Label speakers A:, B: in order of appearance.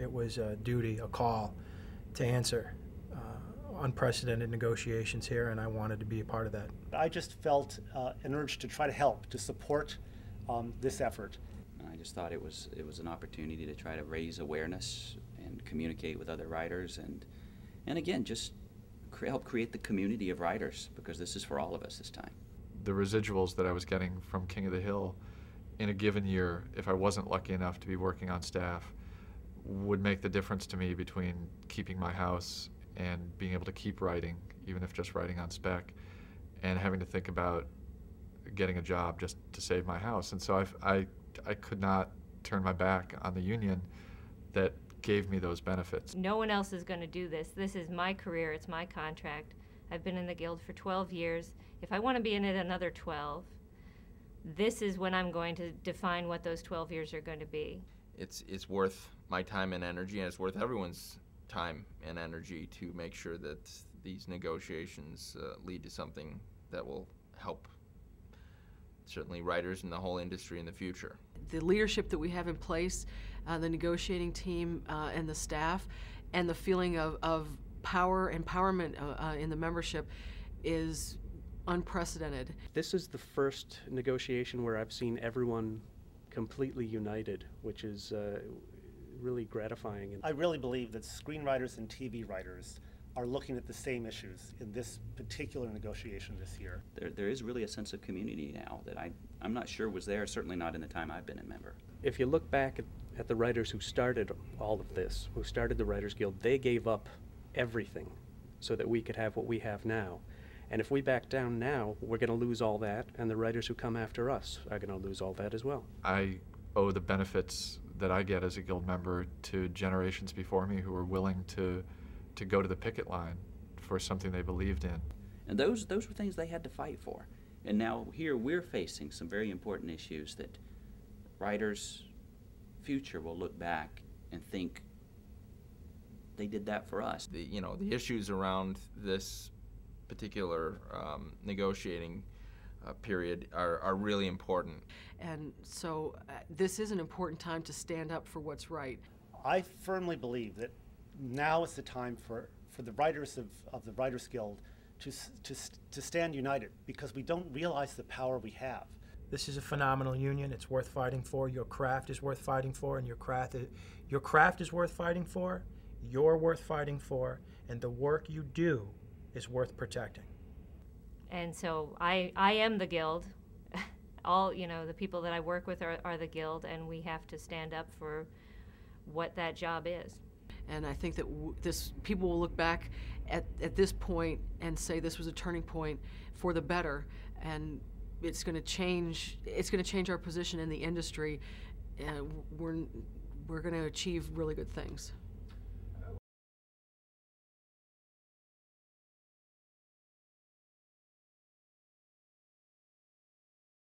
A: It was a duty, a call to answer. Uh, unprecedented negotiations here, and I wanted to be a part of that.
B: I just felt uh, an urge to try to help, to support um, this effort.
C: I just thought it was it was an opportunity to try to raise awareness and communicate with other writers, and and again just cre- help create the community of writers because this is for all of us this time.
D: The residuals that I was getting from King of the Hill in a given year, if I wasn't lucky enough to be working on staff, would make the difference to me between keeping my house and being able to keep writing, even if just writing on spec, and having to think about getting a job just to save my house. And so I've, I, I could not turn my back on the union that gave me those benefits.
E: No one else is going to do this. This is my career, it's my contract. I've been in the Guild for 12 years. If I want to be in it another 12, this is when I'm going to define what those 12 years are going to be.
F: It's, it's worth my time and energy, and it's worth everyone's time and energy to make sure that these negotiations uh, lead to something that will help certainly writers and the whole industry in the future.
G: The leadership that we have in place, uh, the negotiating team uh, and the staff, and the feeling of, of power, empowerment uh, uh in the membership is unprecedented.
H: This is the first negotiation where I've seen everyone completely united, which is uh, really gratifying.
B: I really believe that screenwriters and TV writers are looking at the same issues in this particular negotiation this year.
C: There, there is really a sense of community now that I, I'm not sure was there, certainly not in the time I've been a member.
H: If you look back at, at the writers who started all of this, who started the Writers Guild, they gave up everything so that we could have what we have now. And if we back down now, we're going to lose all that, and the writers who come after us are going to lose all that as well.
D: I owe the benefits that I get as a guild member to generations before me who were willing to to go to the picket line for something they believed in.
C: And those those were things they had to fight for. And now here we're facing some very important issues that writers future will look back and think they did that for us.
F: The you know the issues around this particular um, negotiating uh, period are, are really important.
G: And so uh, this is an important time to stand up for what's right.
B: I firmly believe that now is the time for, for the writers of, of the Writers Guild to, to, to stand united because we don't realize the power we have.
A: This is a phenomenal union. It's worth fighting for. Your craft is worth fighting for, and your craft is, your craft is worth fighting for. You're worth fighting for, and the work you do is worth protecting.
E: And so I, I am the guild. All, you know, the people that I work with are, are the guild, and we have to stand up for what that job is.
G: And I think that this people will look back at, at this point and say this was a turning point for the better, and it's going to change. It's going to change our position in the industry, and we're we're going to achieve really good things.